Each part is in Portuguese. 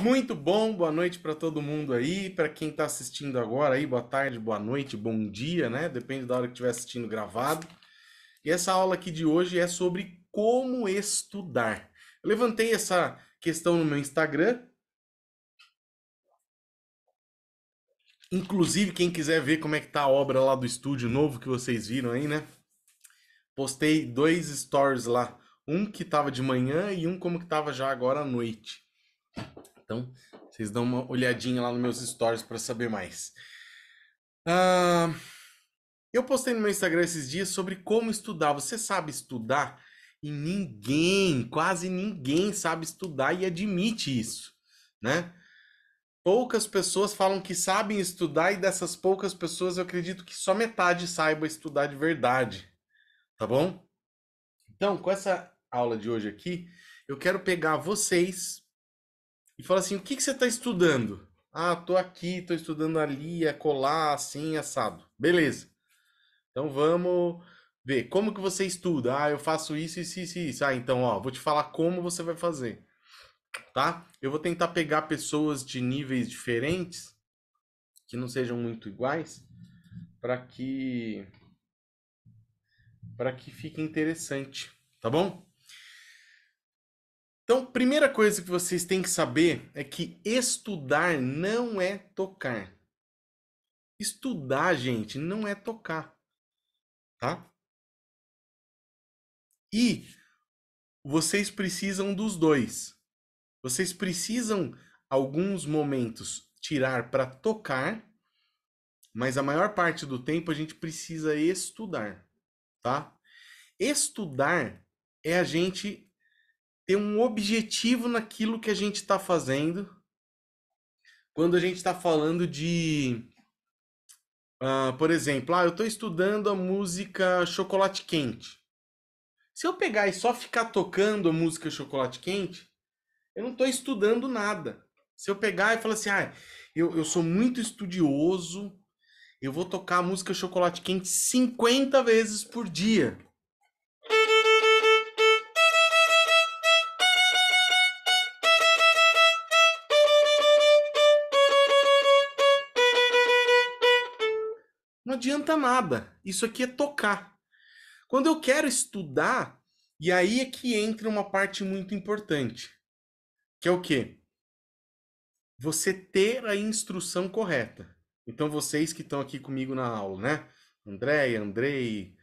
Muito bom, boa noite para todo mundo aí, para quem está assistindo agora aí, boa tarde, boa noite, bom dia, né? Depende da hora que estiver assistindo gravado. E essa aula aqui de hoje é sobre como estudar. Eu levantei essa questão no meu Instagram. Inclusive, quem quiser ver como é que tá a obra lá do estúdio novo que vocês viram aí, né? Postei dois stories lá, um que tava de manhã e um como que tava já agora à noite. Então, vocês dão uma olhadinha lá nos meus stories para saber mais. Ah, eu postei no meu Instagram esses dias sobre como estudar. Você sabe estudar? E ninguém, quase ninguém sabe estudar e admite isso, né? Poucas pessoas falam que sabem estudar e dessas poucas pessoas eu acredito que só metade saiba estudar de verdade, tá bom? Então, com essa aula de hoje aqui, eu quero pegar vocês e fala assim: o que, que você está estudando? Ah, tô aqui, tô estudando ali, é colar, assim, assado. Beleza. Então vamos ver. Como que você estuda? Ah, eu faço isso, isso, isso, isso. Ah, então, ó, vou te falar como você vai fazer. Tá? Eu vou tentar pegar pessoas de níveis diferentes, que não sejam muito iguais, para que para que fique interessante, tá bom? Então, primeira coisa que vocês têm que saber é que estudar não é tocar. Estudar, gente, não é tocar. Tá? E vocês precisam dos dois. Vocês precisam, alguns momentos, tirar para tocar, mas a maior parte do tempo a gente precisa estudar, tá? Estudar é a gente ter um objetivo naquilo que a gente está fazendo. Quando a gente está falando de, uh, por exemplo, ah, eu estou estudando a música Chocolate Quente. Se eu pegar e só ficar tocando a música Chocolate Quente, eu não estou estudando nada. Se eu pegar e falar assim, ah, eu, eu sou muito estudioso, eu vou tocar a música Chocolate Quente 50 vezes por dia. Não adianta nada. Isso aqui é tocar. Quando eu quero estudar, e aí é que entra uma parte muito importante, que é o quê? Você ter a instrução correta. Então vocês que estão aqui comigo na aula, né? Andréia, Andrei,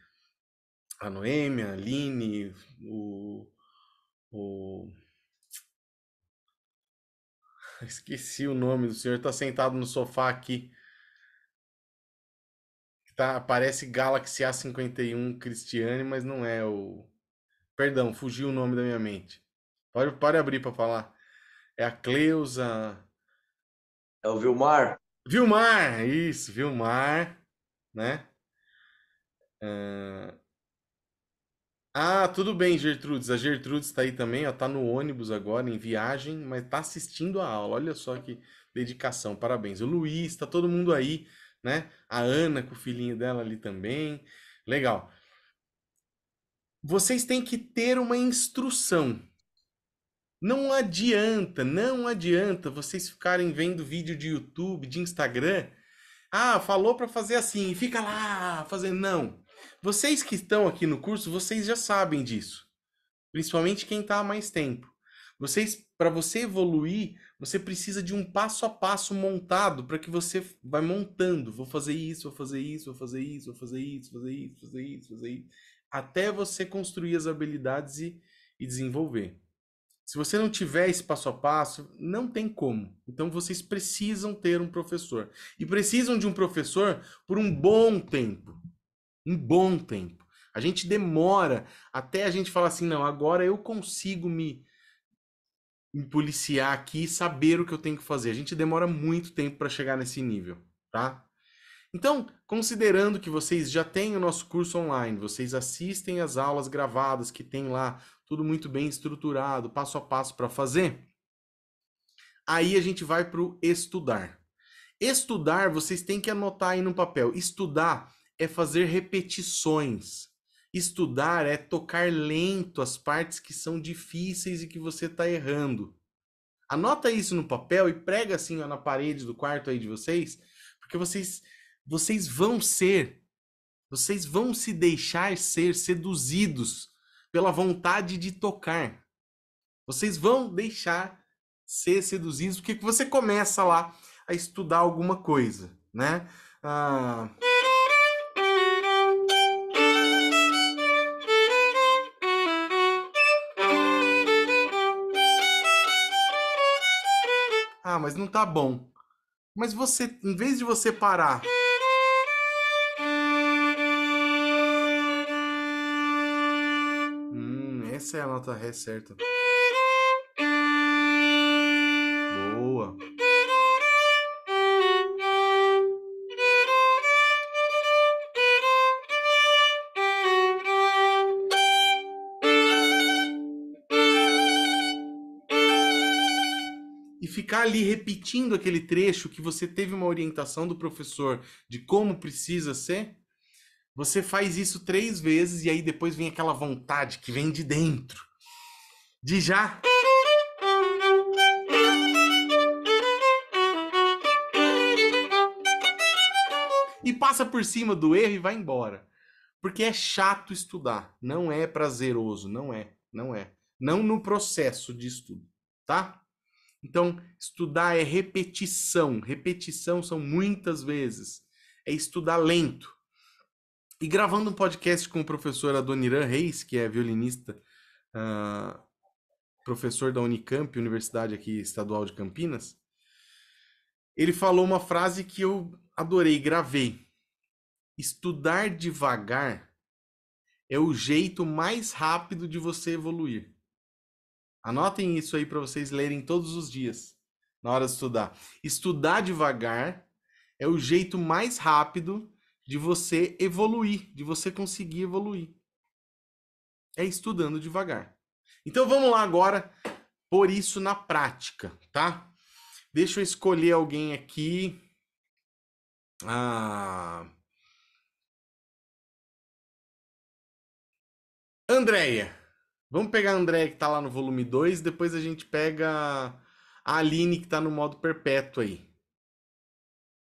a Noêmia, a Aline, o, o... Esqueci o nome do senhor, está sentado no sofá aqui. Tá, parece Galaxy A51 Cristiane, mas não é o. Perdão, fugiu o nome da minha mente. Pode, pode abrir para falar. É a Cleusa. É o Vilmar? Vilmar, isso, Vilmar, né? Uh... Ah, tudo bem, Gertrudes. A Gertrudes está aí também, ó, tá no ônibus agora, em viagem, mas tá assistindo a aula. Olha só que dedicação, parabéns. O Luiz, tá todo mundo aí né? A Ana com o filhinho dela ali também. Legal. Vocês têm que ter uma instrução. Não adianta, não adianta vocês ficarem vendo vídeo de YouTube, de Instagram. Ah, falou para fazer assim, fica lá fazendo. Não. Vocês que estão aqui no curso, vocês já sabem disso. Principalmente quem está há mais tempo. Vocês, para você evoluir, você precisa de um passo a passo montado para que você vai montando. Vou fazer isso, vou fazer isso, vou fazer isso, vou fazer isso, vou fazer isso, vou fazer isso, vou fazer isso, até você construir as habilidades e, e desenvolver. Se você não tiver esse passo a passo, não tem como. Então vocês precisam ter um professor. E precisam de um professor por um bom tempo. Um bom tempo. A gente demora até a gente falar assim, não, agora eu consigo me me policiar aqui e saber o que eu tenho que fazer. A gente demora muito tempo para chegar nesse nível, tá? Então, considerando que vocês já têm o nosso curso online, vocês assistem as aulas gravadas que tem lá, tudo muito bem estruturado, passo a passo para fazer, aí a gente vai para o estudar. Estudar, vocês têm que anotar aí no papel. Estudar é fazer repetições. Estudar é tocar lento as partes que são difíceis e que você está errando. Anota isso no papel e prega assim ó, na parede do quarto aí de vocês, porque vocês vocês vão ser, vocês vão se deixar ser seduzidos pela vontade de tocar. Vocês vão deixar ser seduzidos porque você começa lá a estudar alguma coisa, né? Ah... Ah, mas não tá bom. Mas você, em vez de você parar. Hum, essa é a nota Ré certa. Ficar ali repetindo aquele trecho que você teve uma orientação do professor de como precisa ser, você faz isso três vezes e aí depois vem aquela vontade que vem de dentro. De já. E passa por cima do erro e vai embora. Porque é chato estudar. Não é prazeroso. Não é. Não é. Não no processo de estudo. Tá? Então, estudar é repetição. Repetição são muitas vezes. É estudar lento. E gravando um podcast com o professor Adoniran Reis, que é violinista, uh, professor da Unicamp, Universidade aqui Estadual de Campinas, ele falou uma frase que eu adorei, gravei. Estudar devagar é o jeito mais rápido de você evoluir. Anotem isso aí para vocês lerem todos os dias, na hora de estudar. Estudar devagar é o jeito mais rápido de você evoluir, de você conseguir evoluir. É estudando devagar. Então vamos lá agora por isso na prática, tá? Deixa eu escolher alguém aqui. Ah... Andréia. Vamos pegar a Andréia que tá lá no volume 2, depois a gente pega a Aline que tá no modo perpétuo aí.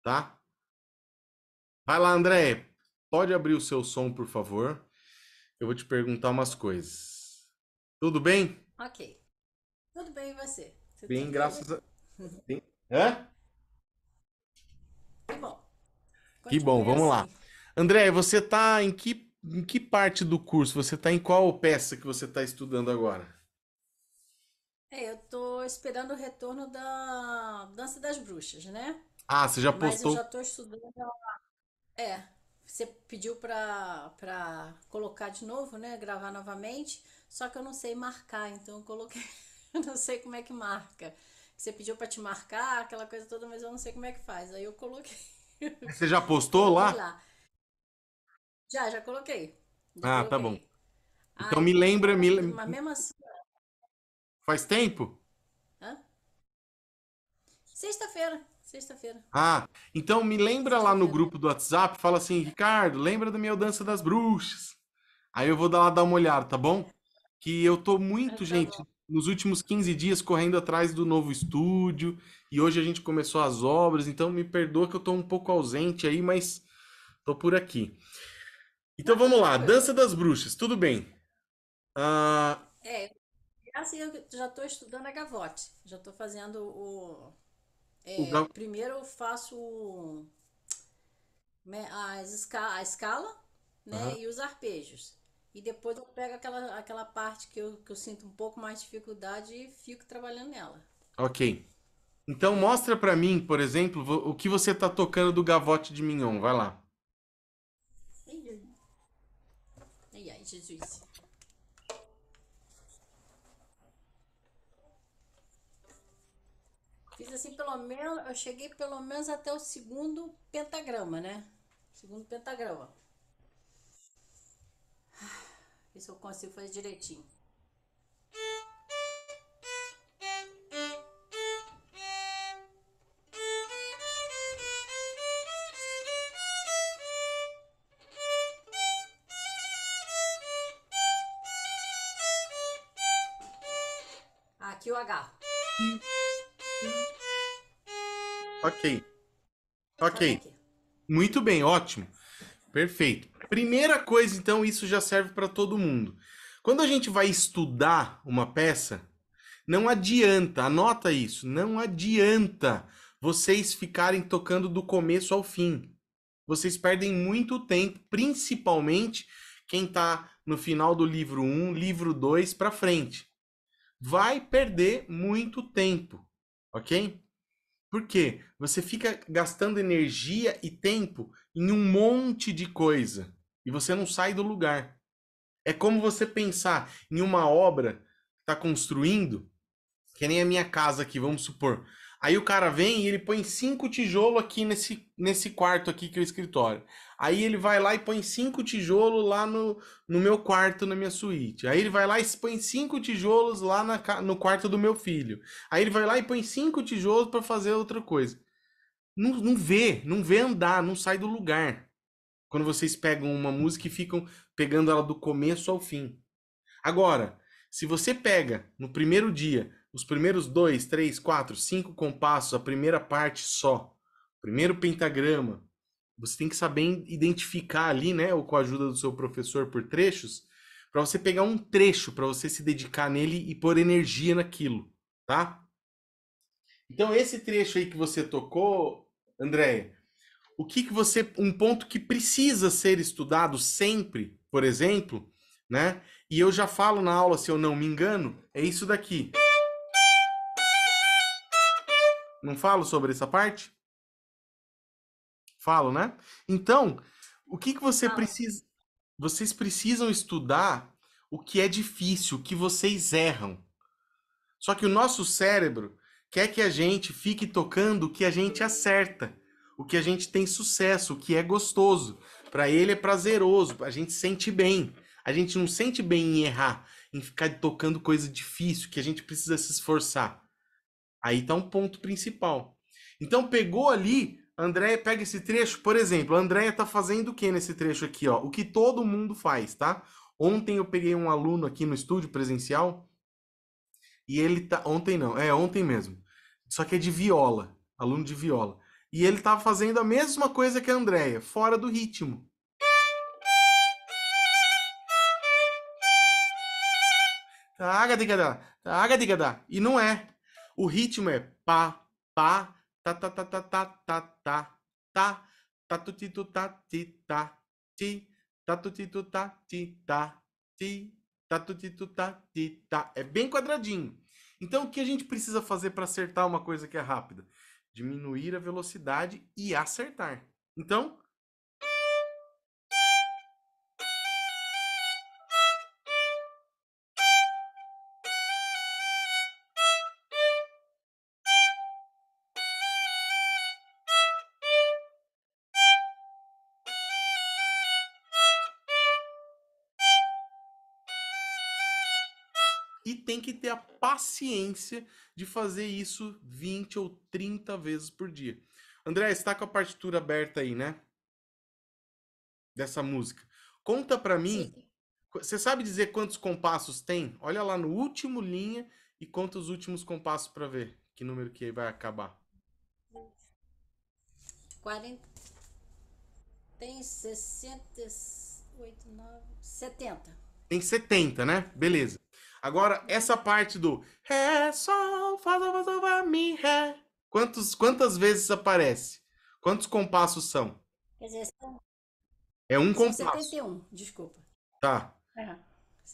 Tá? Vai lá, Andréia. Pode abrir o seu som, por favor. Eu vou te perguntar umas coisas. Tudo bem? Ok. Tudo bem e você? Bem, bem, graças a... Hã? Que bom. Que bom, vamos lá. assim. André, você tá em que, em que parte do curso? Você tá em qual peça que você tá estudando agora? É, eu tô esperando o retorno da Dança das Bruxas, né? Ah, você já Mas eu postou. já tô estudando. a- É, você pediu pra colocar de novo, né? Gravar novamente. Só que eu não sei marcar, então eu coloquei. Eu não sei como é que marca. Você pediu pra te marcar, aquela coisa toda, mas eu não sei como é que faz. Aí eu coloquei. Você já postou lá? lá. Já, já coloquei. Já Ah, tá bom. coloquei. Então me lembra, me... Mas mesmo assim. faz tempo? Hã? Sexta-feira. Sexta-feira. Ah, então me lembra lá no grupo do WhatsApp, fala assim, Ricardo, lembra da minha dança das bruxas? Aí eu vou dar lá dar uma olhada, tá bom? Que eu tô muito, Ah, tá gente, nos últimos 15 dias correndo atrás do novo estúdio, e hoje a gente começou as obras, então me perdoa que eu tô um pouco ausente aí, mas tô por aqui. Então vamos lá, dança das bruxas, tudo bem. Ah, É, assim eu já estou estudando a gavote. Já estou fazendo o. o é, ga- primeiro eu faço o- né, as esca- a escala, né? Aham. E os arpejos. E depois eu pego aquela, aquela parte que eu, que eu sinto um pouco mais de dificuldade e fico trabalhando nela. ok. Então mostra pra mim, por exemplo, vo- o que você tá tocando do Gavote de Mignon, vai lá. Ai, Fiz assim, pelo menos, eu cheguei pelo menos até o segundo pentagrama, né? Segundo pentagrama. Ver se eu consigo fazer direitinho. Agarro. Ok. Ok. Muito bem, ótimo. Perfeito. Primeira coisa, então, isso já serve para todo mundo. Quando a gente vai estudar uma peça, não adianta, anota isso, não adianta vocês ficarem tocando do começo ao fim. Vocês perdem muito tempo, principalmente quem está no final do livro 1, livro 2 para frente. Vai perder muito tempo, ok? Por quê? Você fica gastando energia e tempo em um monte de coisa e você não sai do lugar. É como você pensar em uma obra que está construindo, que nem a minha casa aqui, vamos supor. Aí o cara vem e ele põe cinco tijolos aqui nesse, nesse quarto aqui que é o escritório. Aí ele vai lá e põe cinco tijolos lá no, no meu quarto, na minha suíte. Aí ele vai lá e põe cinco tijolos lá na, no quarto do meu filho. Aí ele vai lá e põe cinco tijolos para fazer outra coisa. Não, não vê, não vê andar, não sai do lugar. Quando vocês pegam uma música e ficam pegando ela do começo ao fim. Agora, se você pega no primeiro dia os primeiros dois, três, quatro, cinco compassos, a primeira parte só, primeiro pentagrama, você tem que saber identificar ali, né, ou com a ajuda do seu professor por trechos, para você pegar um trecho para você se dedicar nele e pôr energia naquilo, tá? Então esse trecho aí que você tocou, Andréia, o que que você, um ponto que precisa ser estudado sempre, por exemplo, né? E eu já falo na aula, se eu não me engano, é isso daqui. Não falo sobre essa parte? Falo, né? Então, o que que você Fala. precisa? Vocês precisam estudar o que é difícil, o que vocês erram. Só que o nosso cérebro quer que a gente fique tocando o que a gente acerta, o que a gente tem sucesso, o que é gostoso. Para ele é prazeroso, a gente sente bem. A gente não sente bem em errar, em ficar tocando coisa difícil, que a gente precisa se esforçar. Aí tá um ponto principal. Então pegou ali, Andréia pega esse trecho, por exemplo, a Andréia tá fazendo o que nesse trecho aqui, ó? O que todo mundo faz, tá? Ontem eu peguei um aluno aqui no estúdio presencial e ele tá, ontem não, é ontem mesmo. Só que é de viola, aluno de viola. E ele tá fazendo a mesma coisa que a Andréia, fora do ritmo. Tagadigada, tagadigada. E não é. O ritmo é pá, pá, tá, tá, tá, tá, tá, tá, tá, tá, tá, tu, ti, tu, tá, ti, tá, ti, tá, tu, ti, tu, ti, tá, ti, tá, tu, ti, tu, ti, tá. É bem quadradinho. Então, o que a gente precisa fazer para acertar uma coisa que é rápida? Diminuir a velocidade e acertar. Então, paciência de fazer isso 20 ou 30 vezes por dia. André, está com a partitura aberta aí, né? Dessa música. Conta para mim, Sim. você sabe dizer quantos compassos tem? Olha lá no último linha e conta os últimos compassos para ver que número que vai acabar. 40. Tem 68, 9, 70. Tem 70, né? Beleza. Agora, essa parte do Ré, Sol, Fá, Sol, Sol, Fá, Mi, Ré. Quantos, quantas vezes aparece? Quantos compassos são? Quer dizer, são, É um são compasso. 71, desculpa. Tá. É,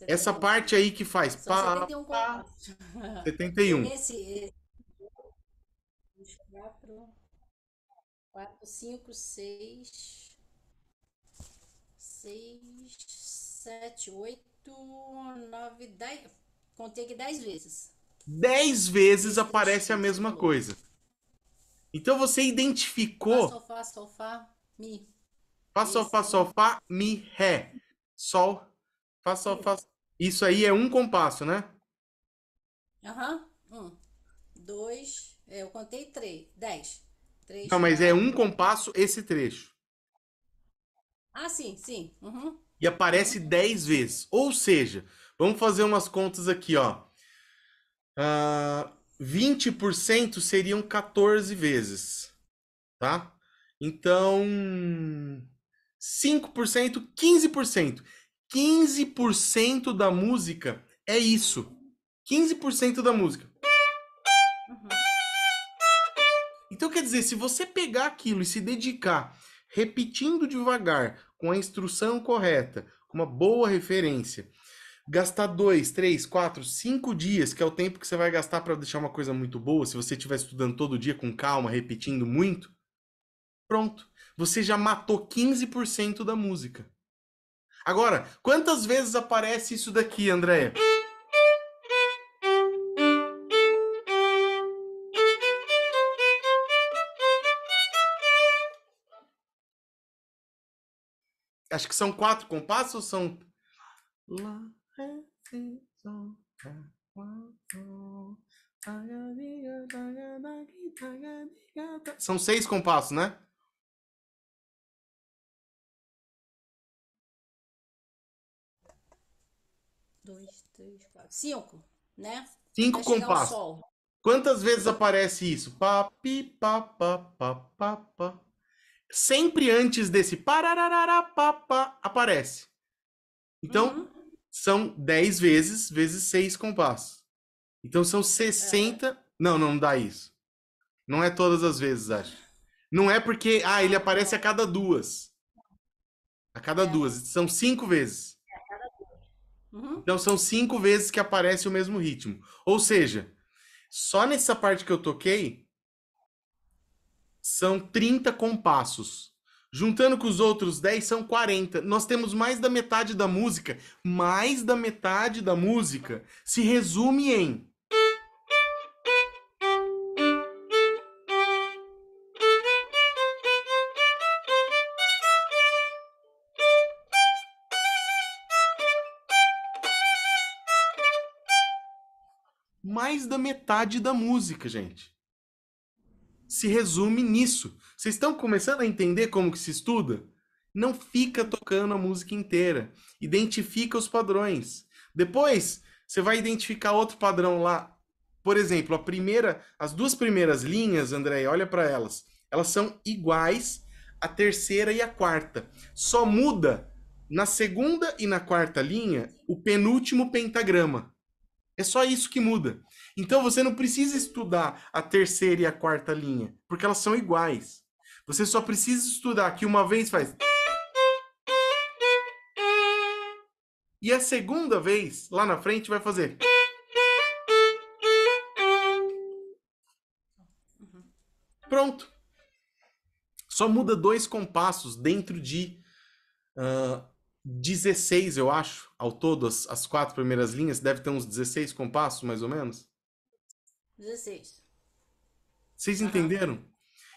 Essa 71. parte aí que faz São pá, 71 pá, compassos. 71. Esse, esse. 4, 4, 5, 6, 6, 7, 8, 9, 10. Contei aqui 10 vezes. 10 vezes aparece a mesma coisa. Então você Fá, identificou sol, fá, sol, fá, mi. Fá, Sol, Fá. Sol, Fá, Mi, Ré. Sol, Fá, Sol, Fá. Isso aí é um compasso, né? Aham. Um, dois. é, eu contei três. Dez. Três, Não, mas é um compasso esse trecho. Ah, sim, sim. Uhum. E aparece 10 vezes. Ou seja, vamos fazer umas contas aqui, ó. Ah, 20% seriam 14 vezes, tá? Então, 5%, 15%. 15% da música é isso. 15% da música. Uhum. Então, quer dizer, se você pegar aquilo e se dedicar repetindo devagar, com a instrução correta, com uma boa referência, gastar dois, três, quatro, cinco dias, que é o tempo que você vai gastar para deixar uma coisa muito boa, se você estiver estudando todo dia com calma, repetindo muito, pronto. Você já matou 15% da música. Agora, quantas vezes aparece isso daqui, Andréia? Acho que são quatro compassos ou são. São seis compassos, né? Dois, três, quatro. Cinco, né? Cinco compassos. Quantas vezes aparece isso? Pá, pi, pá, pá, pá, pá, pá. Sempre antes desse pararará, pá, pá, aparece. Então, Uhum. são 10 vezes, vezes 6 compassos. Então, são 60... Não, não dá isso. Não é todas as vezes, acho. Não é porque... Ah, ele aparece a cada duas. A cada É. duas. São cinco vezes. Uhum. Então são cinco vezes que aparece o mesmo ritmo. Ou seja, só nessa parte que eu toquei, são 30 compassos. Juntando com os outros 10, são 40. Nós temos mais da metade da música. Mais da metade da música se resume em. Mais da metade da música, gente. Se resume nisso. Vocês estão começando a entender como que se estuda? Não fica tocando a música inteira. Identifica os padrões. Depois, você vai identificar outro padrão lá. Por exemplo, a primeira, as duas primeiras linhas, André, olha para elas. Elas são iguais a terceira e a quarta. Só muda na segunda e na quarta linha o penúltimo pentagrama. É só isso que muda. Então você não precisa estudar a terceira e a quarta linha, porque elas são iguais. Você só precisa estudar que uma vez faz. E a segunda vez, lá na frente, vai fazer. Pronto. Só muda dois compassos dentro de ah, 16, eu acho, ao todo, as, as quatro primeiras linhas. Deve ter uns 16 compassos, mais ou menos. 16. Vocês Aham. entenderam?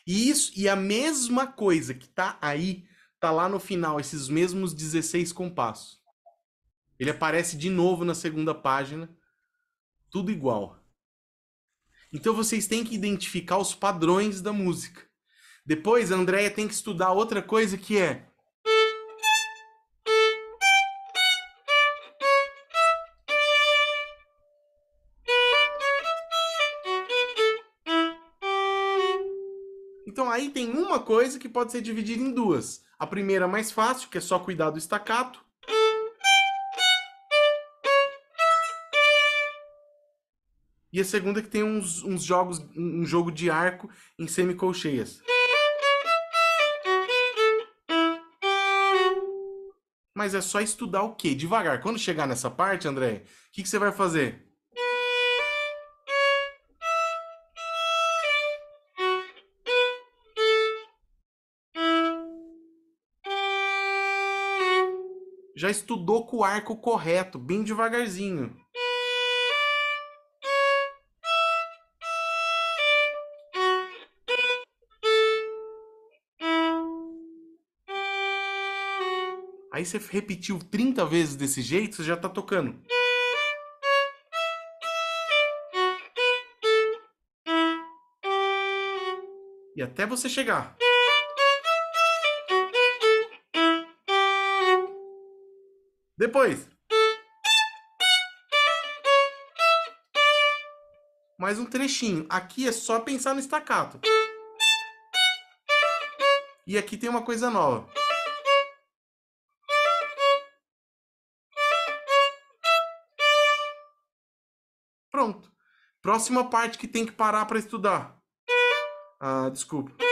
E isso, e a mesma coisa que tá aí, tá lá no final, esses mesmos 16 compassos. Ele aparece de novo na segunda página, tudo igual. Então vocês têm que identificar os padrões da música. Depois a Andrea tem que estudar outra coisa que é aí tem uma coisa que pode ser dividida em duas. A primeira mais fácil, que é só cuidar do estacato. E a segunda que tem uns, uns jogos, um jogo de arco em semicolcheias. Mas é só estudar o quê? Devagar. Quando chegar nessa parte, André, o que, que você vai fazer? Já estudou com o arco correto, bem devagarzinho. Aí você repetiu 30 vezes desse jeito, você já tá tocando. E até você chegar. Depois. mais um trechinho. Aqui é só pensar no staccato. E aqui tem uma coisa nova. Pronto. Próxima parte que tem que parar para estudar. Ah, desculpa.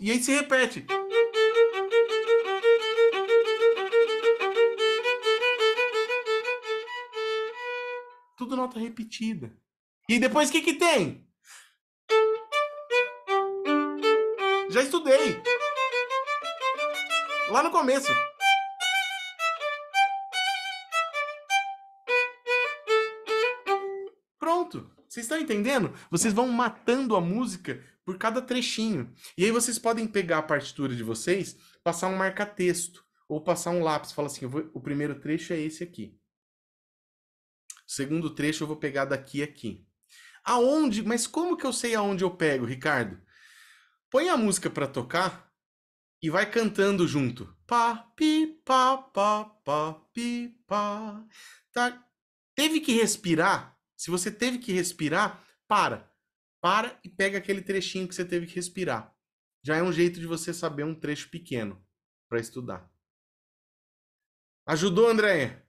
E aí se repete. Tudo nota repetida. E depois o que que tem? Já estudei. Lá no começo. Pronto. Vocês estão entendendo? Vocês vão matando a música por cada trechinho. E aí vocês podem pegar a partitura de vocês, passar um marca-texto ou passar um lápis. Fala assim: vou, o primeiro trecho é esse aqui. O segundo trecho eu vou pegar daqui a aqui. Aonde? Mas como que eu sei aonde eu pego, Ricardo? Põe a música para tocar e vai cantando junto. Pá, pi, pá, pá, pá, pi, pá. Tá? Teve que respirar? Se você teve que respirar, para. Para e pega aquele trechinho que você teve que respirar. Já é um jeito de você saber um trecho pequeno para estudar. Ajudou, Andréia?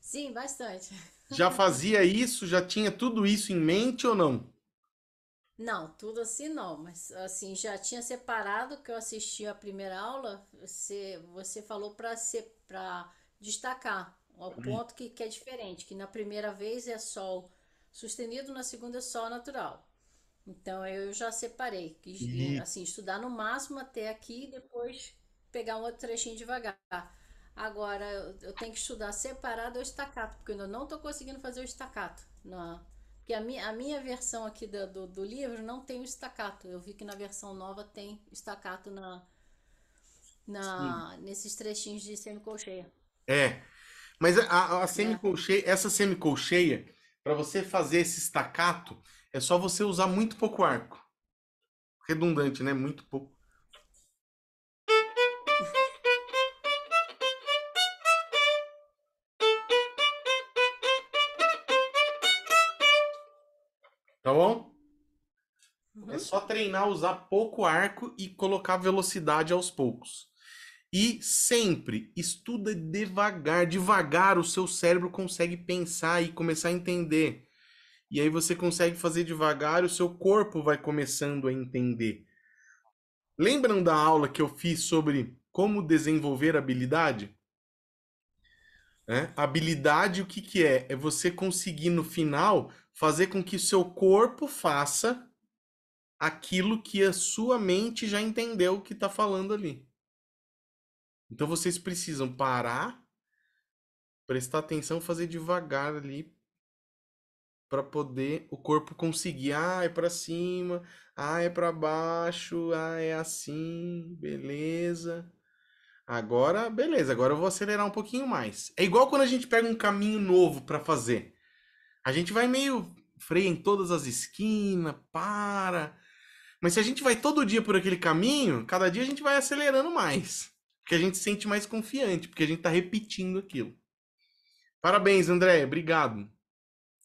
Sim, bastante. Já fazia isso? Já tinha tudo isso em mente ou não? Não, tudo assim não, mas assim, já tinha separado que eu assisti a primeira aula, você, você falou para para destacar o ponto que, que é diferente, que na primeira vez é sol sustenido, na segunda é sol natural. Então eu já separei, que E assim, estudar no máximo até aqui e depois pegar um outro trechinho devagar. Agora eu tenho que estudar separado o estacato, porque eu ainda não estou conseguindo fazer o estacato. Na, porque a minha, a minha versão aqui do, do, do livro não tem o estacato. Eu vi que na versão nova tem estacato na, sim. na, nesses trechinhos de semicolcheia. É. Mas a, a É. semicolcheia, essa semicolcheia, para você fazer esse staccato, é só você usar muito pouco arco. Redundante, né? Muito pouco. Tá bom? É Uhum. só treinar, usar pouco arco e colocar velocidade aos poucos. E sempre estuda devagar. Devagar o seu cérebro consegue pensar e começar a entender. E aí você consegue fazer devagar, o seu corpo vai começando a entender. Lembram da aula que eu fiz sobre como desenvolver habilidade? É, Habilidade, o que que é? É você conseguir no final fazer com que seu corpo faça aquilo que a sua mente já entendeu que está falando ali. Então vocês precisam parar, prestar atenção, fazer devagar ali para poder o corpo conseguir. Ah, é para cima, ah, é para baixo, ah, é assim, beleza. Agora, beleza, agora eu vou acelerar um pouquinho mais. É igual quando a gente pega um caminho novo para fazer. A gente vai meio freia em todas as esquinas, para. Mas se a gente vai todo dia por aquele caminho, cada dia a gente vai acelerando mais. Porque a gente se sente mais confiante, porque a gente tá repetindo aquilo. Parabéns, André, obrigado.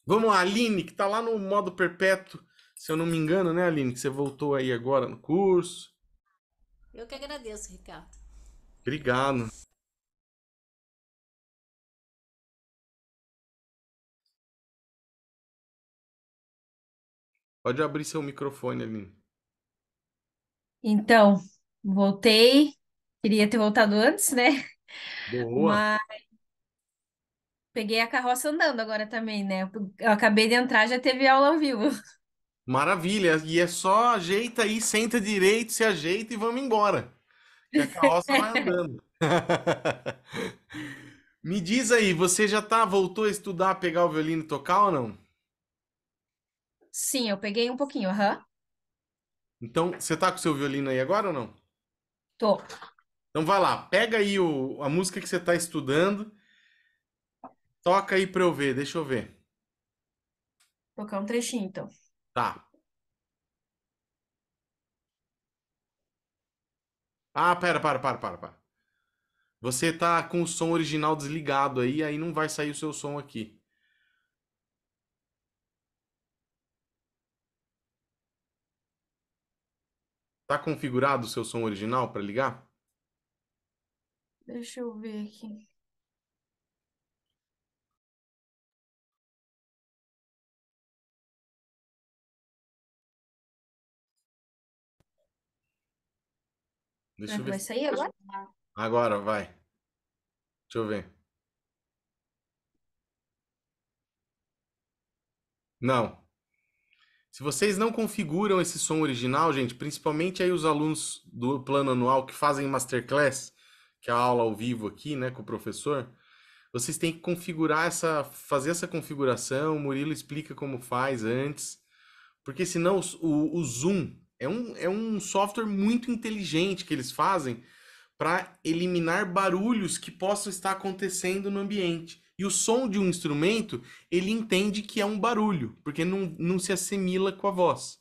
Vamos lá, Aline, que tá lá no modo perpétuo, se eu não me engano, né, Aline? Que você voltou aí agora no curso. Eu que agradeço, Ricardo. Obrigado. Pode abrir seu microfone, Aline. Então, voltei. Queria ter voltado antes, né? Boa. Mas peguei a carroça andando agora também, né? Eu acabei de entrar, já teve aula ao vivo. Maravilha. E é só ajeita aí, senta direito, se ajeita e vamos embora. Que a carroça vai andando. Me diz aí, você já tá, voltou a estudar, pegar o violino e tocar ou não? Sim, eu peguei um pouquinho, aham. Então, você tá com o seu violino aí agora ou não? Tô. Então vai lá, pega aí o, a música que você tá estudando, toca aí pra eu ver, deixa eu ver. Tocar um trechinho, então. Tá. Ah, pera, para, para, para, para. Você tá com o som original desligado aí, aí não vai sair o seu som aqui. Tá configurado o seu som original para ligar? Deixa eu ver aqui. Deixa eu que vai ver. sair agora? Agora, vai. Deixa eu ver. Não. Se vocês não configuram esse som original, gente, principalmente aí os alunos do plano anual que fazem masterclass, que é a aula ao vivo aqui, né, com o professor, vocês têm que configurar essa, fazer essa configuração. O Murilo explica como faz antes, porque senão os- o, o Zoom é um, é um software muito inteligente que eles fazem para eliminar barulhos que possam estar acontecendo no ambiente. E o som de um instrumento, ele entende que é um barulho, porque não, não se assimila com a voz.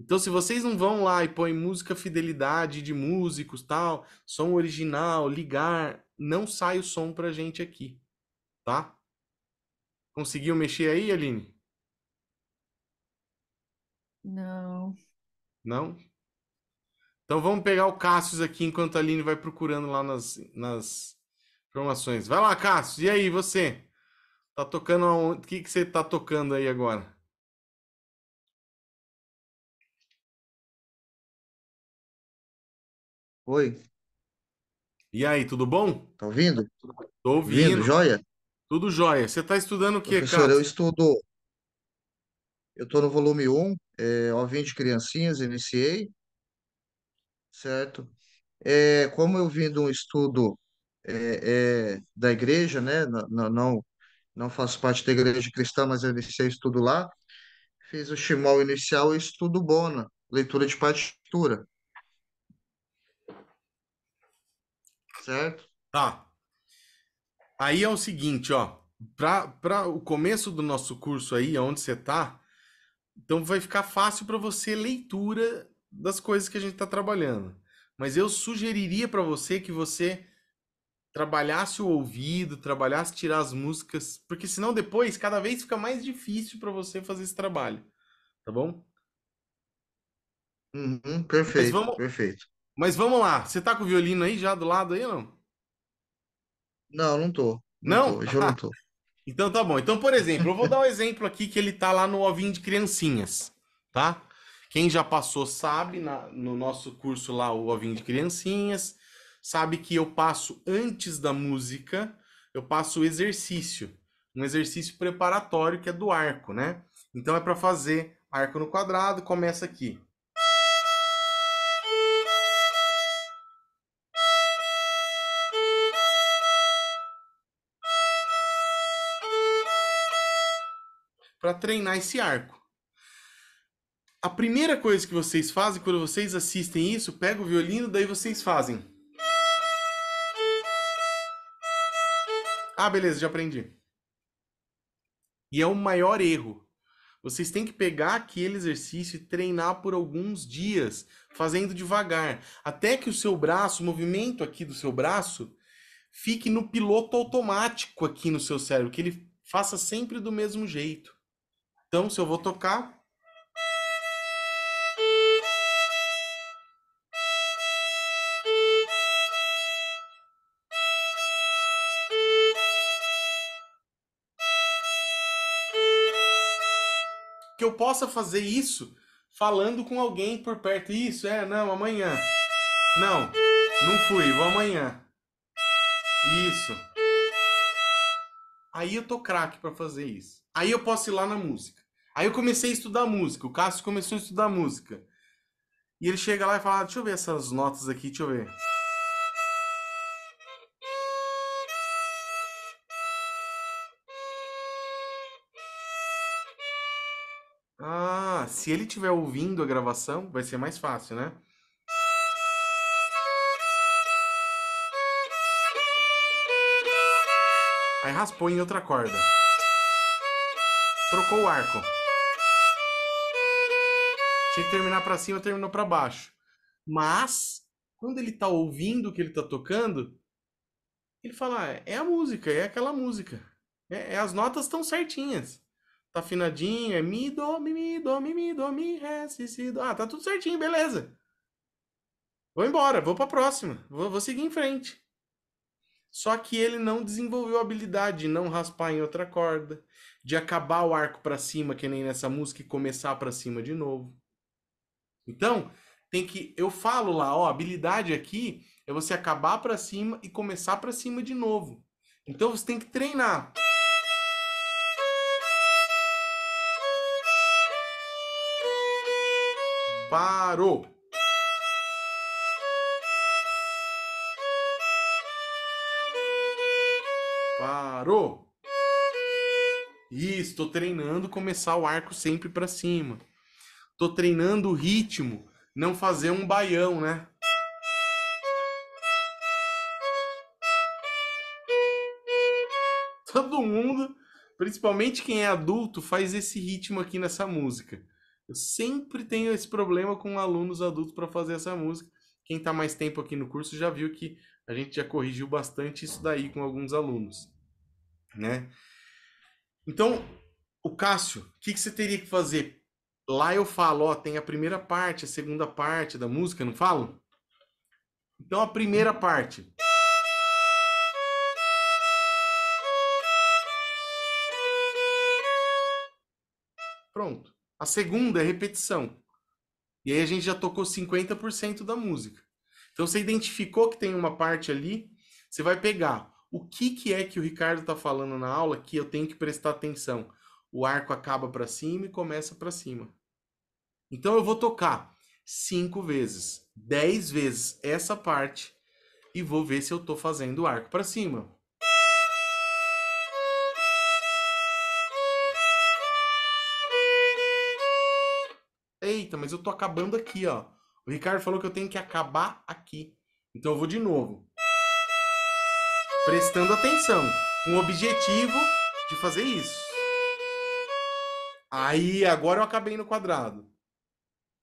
Então, se vocês não vão lá e põem música fidelidade de músicos, tal, som original, ligar, não sai o som pra gente aqui, tá? Conseguiu mexer aí, Aline? Não. Não? Então vamos pegar o Cassius aqui enquanto a Aline vai procurando lá nas, nas informações. Vai lá, Cassius. E aí, você? Tá tocando aonde? O que que você tá tocando aí agora? Oi, E aí, tudo bom? tá ouvindo? Tô Ouvindo, ouvindo. joia? Tudo jóia. Você tá estudando o quê, Professor, eu estudo, eu tô no volume 1, é, ovinho de criancinhas, iniciei, certo? É, como eu vim de um estudo é, é, da igreja, né? Não, não, não não faço parte da igreja cristã, mas eu iniciei estudo lá. Fiz o Shimol inicial e estudo Bona, leitura de partitura, certo? Tá. Aí é o seguinte, ó. Pra, pra o começo do nosso curso aí, onde você tá, então vai ficar fácil para você leitura das coisas que a gente tá trabalhando. Mas eu sugeriria para você que você trabalhasse o ouvido, trabalhasse tirar as músicas, porque senão depois cada vez fica mais difícil para você fazer esse trabalho, tá bom? Uhum, perfeito, vamos, perfeito. Mas vamos lá. Você tá com o violino aí já do lado aí não? Não, não tô, não tô, hoje eu não tô. Então tá bom. Então, por exemplo, eu vou dar um exemplo aqui que ele tá lá no ovinho de criancinhas, tá? Quem já passou sabe, na- no nosso curso lá, o ovinho de criancinhas, sabe que eu passo antes da música, eu passo o exercício, um exercício preparatório que é do arco, né? Então é para fazer arco no quadrado, começa aqui. Para treinar esse arco. A primeira coisa que vocês fazem quando vocês assistem isso, pega o violino, daí vocês fazem. Ah, beleza, já aprendi. E é o maior erro. Vocês têm que pegar aquele exercício e treinar por alguns dias, fazendo devagar, até que o seu braço, o movimento aqui do seu braço, fique no piloto automático aqui no seu cérebro, que ele faça sempre do mesmo jeito. Então, se eu vou tocar, que eu possa fazer isso falando com alguém por perto. Isso, é, não, amanhã. Não, não fui, vou amanhã. Isso. Aí eu tô craque pra fazer isso. Aí eu posso ir lá na música. Aí eu comecei a estudar música. O Cássio começou a estudar música. E ele chega lá e fala: "Ah, Deixa eu ver essas notas aqui, deixa eu ver. Ah, se ele estiver ouvindo a gravação, vai ser mais fácil, né? Aí raspou em outra corda. Trocou o arco. Tinha que terminar para cima, terminou para baixo. Mas, quando ele tá ouvindo o que ele tá tocando, ele fala, ah, é a música, é aquela música. É, é as notas estão certinhas. Tá afinadinho, é mi, do, mi, mi, do, mi, mi, do, mi, ré, si, si, do. Ah, tá tudo certinho, beleza. Vou embora, vou pra próxima. Vou, vou seguir em frente. Só que ele não desenvolveu a habilidade de não raspar em outra corda, de acabar o arco para cima, que nem nessa música, e começar para cima de novo. Então, tem que. Eu falo lá, ó, habilidade aqui é você acabar para cima e começar para cima de novo. Então você tem que treinar. Parou. Parou. Isso, tô treinando começar o arco sempre para cima. Tô treinando o ritmo, não fazer um baião, né? Todo mundo, principalmente quem é adulto, faz esse ritmo aqui nessa música. Eu sempre tenho esse problema com alunos adultos para fazer essa música. Quem está mais tempo aqui no curso já viu que a gente já corrigiu bastante isso daí com alguns alunos, né? Então, o Cássio, o que, que você teria que fazer? Lá eu falo, ó, tem a primeira parte, a segunda parte da música, não falo? Então, a primeira parte. Pronto. A segunda é repetição. E aí a gente já tocou 50% da música. Então você identificou que tem uma parte ali, você vai pegar o que, que é que o Ricardo está falando na aula que eu tenho que prestar atenção. O arco acaba para cima e começa para cima. Então eu vou tocar cinco vezes, dez vezes essa parte e vou ver se eu estou fazendo o arco para cima. Eita, mas eu tô acabando aqui, ó. O Ricardo falou que eu tenho que acabar aqui. Então eu vou de novo. Prestando atenção. Com o objetivo de fazer isso. Aí, agora eu acabei no quadrado.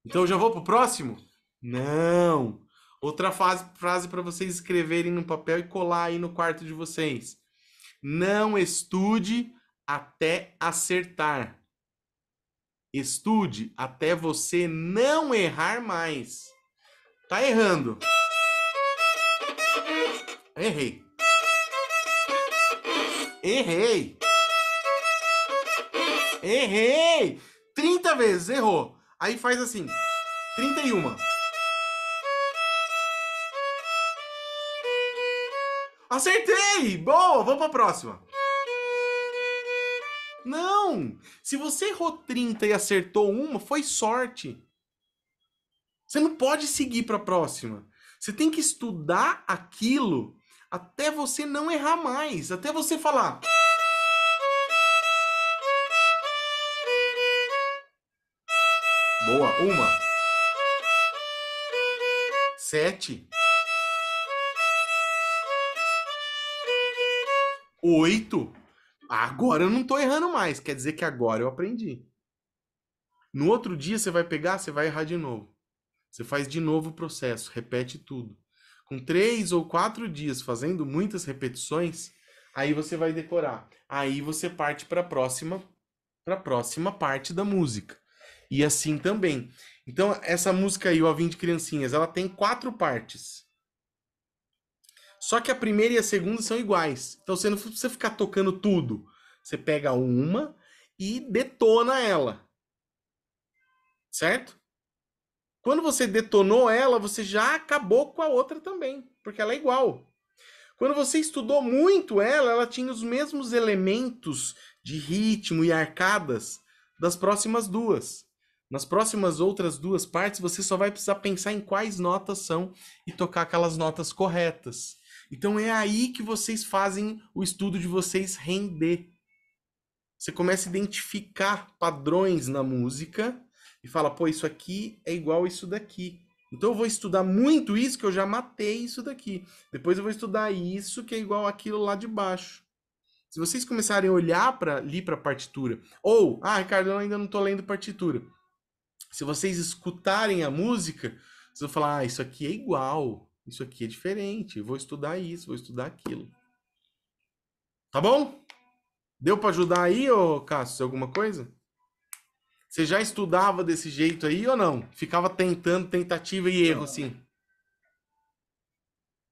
Então eu já vou pro próximo? Não. Outra fase, frase para vocês escreverem no papel e colar aí no quarto de vocês. Não estude até acertar. Estude até você não errar mais. Tá errando. Errei. Errei. Errei. 30 vezes, errou. Aí faz assim. 31. Acertei! Boa, vamos pra próxima. Não! Se você errou 30 e acertou uma, foi sorte. Você não pode seguir para a próxima. Você tem que estudar aquilo até você não errar mais, até você falar. Boa, uma. Sete. Oito. Agora eu não tô errando mais. Quer dizer que agora eu aprendi. No outro dia você vai pegar, você vai errar de novo. Você faz de novo o processo, repete tudo. Com três ou quatro dias fazendo muitas repetições, aí você vai decorar. Aí você parte para a próxima, para próxima parte da música. E assim também. Então essa música aí, o Alvin de Criancinhas, ela tem quatro partes. Só que a primeira e a segunda são iguais. Então você não precisa ficar tocando tudo. Você pega uma e detona ela. Certo? Quando você detonou ela, você já acabou com a outra também, porque ela é igual. Quando você estudou muito ela, ela tinha os mesmos elementos de ritmo e arcadas das próximas duas. Nas próximas outras duas partes, você só vai precisar pensar em quais notas são e tocar aquelas notas corretas. Então é aí que vocês fazem o estudo de vocês render. Você começa a identificar padrões na música e fala, pô, isso aqui é igual isso daqui. Então eu vou estudar muito isso que eu já matei isso daqui. Depois eu vou estudar isso que é igual aquilo lá de baixo. Se vocês começarem a olhar para ali para a partitura, ou, ah, Ricardo, eu ainda não estou lendo partitura. Se vocês escutarem a música, vocês vão falar: ah, isso aqui é igual, isso aqui é diferente, vou estudar isso, vou estudar aquilo. Tá bom? Deu para ajudar aí, ô Cássio, alguma coisa? Você já estudava desse jeito aí ou não? Ficava tentando, tentativa e erro, assim.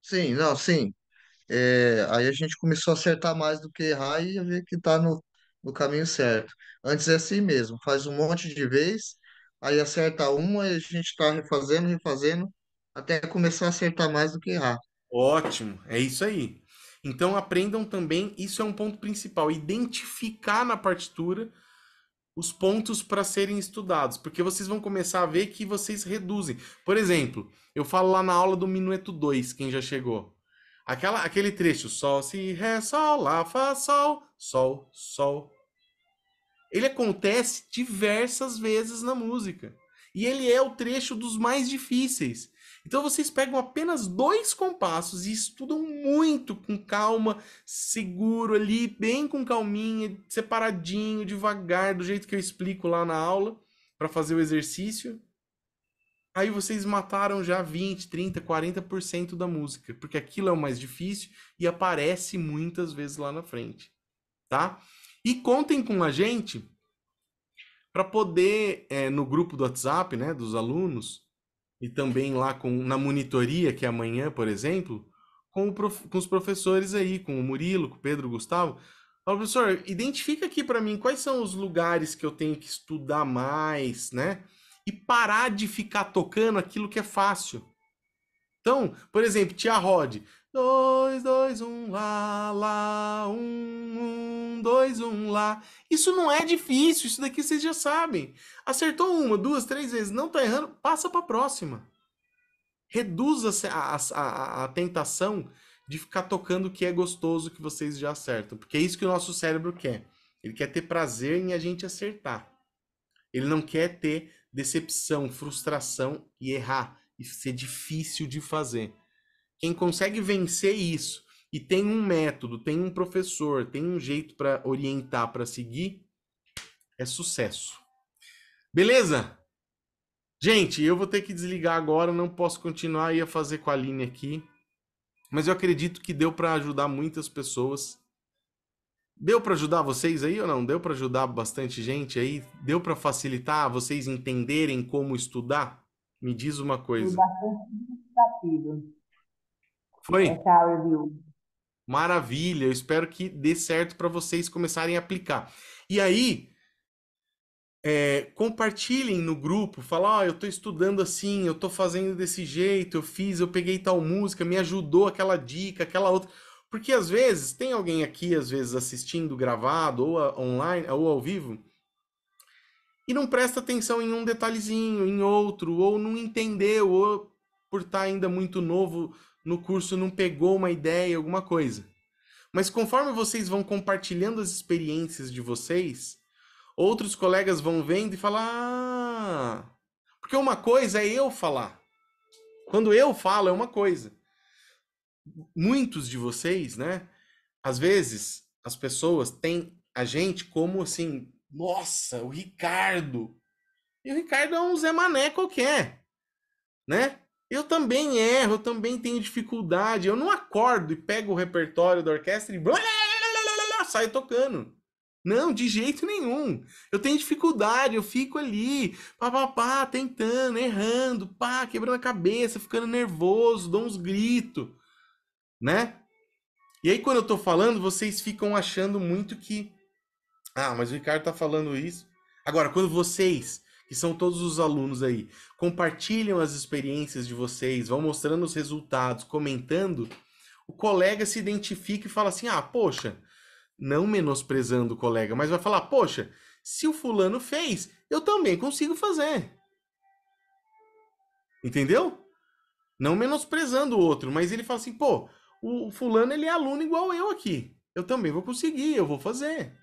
Sim, não, sim. É, aí a gente começou a acertar mais do que errar e a ver que tá no, no caminho certo. Antes é assim mesmo, faz um monte de vez, aí acerta uma e a gente tá refazendo, refazendo, até começar a acertar mais do que errar. Ótimo, é isso aí. Então aprendam também, isso é um ponto principal, identificar na partitura os pontos para serem estudados, porque vocês vão começar a ver que vocês reduzem. Por exemplo, eu falo lá na aula do minueto 2, quem já chegou. Aquela, aquele trecho, sol, si, ré, sol, lá, fá, sol, sol, sol. Ele acontece diversas vezes na música. E ele é o trecho dos mais difíceis. Então vocês pegam apenas dois compassos e estudam muito com calma, seguro ali, bem com calminha, separadinho, devagar, do jeito que eu explico lá na aula para fazer o exercício. Aí vocês mataram já 20, 30, 40% da música, porque aquilo é o mais difícil e aparece muitas vezes lá na frente, tá? E contem com a gente para poder é, no grupo do WhatsApp, né, dos alunos, e também lá com, na monitoria, que é amanhã, por exemplo, com, prof, com os professores aí, com o Murilo, com o Pedro, o Gustavo. Fala, professor, identifica aqui para mim quais são os lugares que eu tenho que estudar mais, né? E parar de ficar tocando aquilo que é fácil. Então, por exemplo, Tia Rod. Dois, dois, um, lá, lá, um, um, dois, um, lá. Isso não é difícil, isso daqui vocês já sabem. Acertou uma, duas, três vezes, não tá errando, passa para a próxima. Reduza a, a, a, tentação de ficar tocando o que é gostoso que vocês já acertam, porque é isso que o nosso cérebro quer. Ele quer ter prazer em a gente acertar. Ele não quer ter decepção, frustração e errar e ser difícil de fazer. Quem consegue vencer isso e tem um método, tem um professor, tem um jeito para orientar, para seguir, é sucesso. Beleza? Gente, eu vou ter que desligar agora, não posso continuar a fazer com a linha aqui. Mas eu acredito que deu para ajudar muitas pessoas. Deu para ajudar vocês aí ou não? Deu para ajudar bastante gente aí? Deu para facilitar vocês entenderem como estudar? Me diz uma coisa. Bastante foi? Essa review. Maravilha, eu espero que dê certo para vocês começarem a aplicar. E aí, é, compartilhem no grupo, fala, ó, oh, eu estou estudando assim, eu estou fazendo desse jeito, eu fiz, eu peguei tal música, me ajudou aquela dica, aquela outra. Porque às vezes, tem alguém aqui, às vezes, assistindo gravado, ou a, online, ou ao vivo, e não presta atenção em um detalhezinho, em outro, ou não entendeu, ou por estar tá ainda muito novo no curso não pegou uma ideia, alguma coisa. Mas conforme vocês vão compartilhando as experiências de vocês, outros colegas vão vendo e falar. Ah, porque uma coisa é eu falar. Quando eu falo é uma coisa. Muitos de vocês, né? Às vezes as pessoas têm a gente como assim, nossa, o Ricardo. E o Ricardo é um Zé Mané qualquer, né? Eu também erro, eu também tenho dificuldade. Eu não acordo e pego o repertório da orquestra e saio tocando. Não, de jeito nenhum. Eu tenho dificuldade, eu fico ali, pá, pá, pá, tentando, errando, pá, quebrando a cabeça, ficando nervoso, dou uns gritos, né? E aí, quando eu tô falando, vocês ficam achando muito que. Ah, mas o Ricardo tá falando isso. Agora, quando vocês que são todos os alunos aí, compartilham as experiências de vocês, vão mostrando os resultados, comentando, o colega se identifica e fala assim: ah, poxa, não menosprezando o colega, mas vai falar: poxa, se o fulano fez, eu também consigo fazer. Entendeu? Não menosprezando o outro, mas ele fala assim: pô, o fulano ele é aluno igual eu aqui. Eu também vou conseguir, eu vou fazer.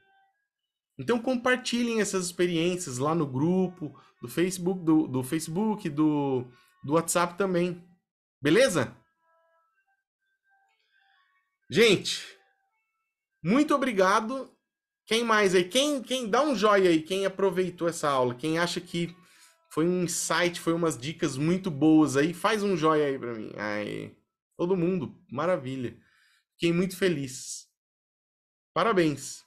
Então compartilhem essas experiências lá no grupo, do Facebook, do, do Facebook, do, do WhatsApp também. Beleza? Gente, muito obrigado. Quem mais aí? Quem, quem dá um joinha aí? Quem aproveitou essa aula? Quem acha que Foi um insight, foi umas dicas muito boas aí. Faz um joia aí pra mim. Aí. Todo mundo, maravilha. Fiquei muito feliz. Parabéns.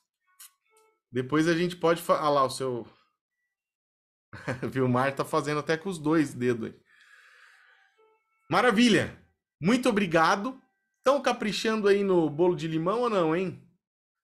Depois a gente pode falar lá o seu. Vilmar tá fazendo até com os dois dedos aí. Maravilha. Muito obrigado. Estão caprichando aí no bolo de limão ou não, hein?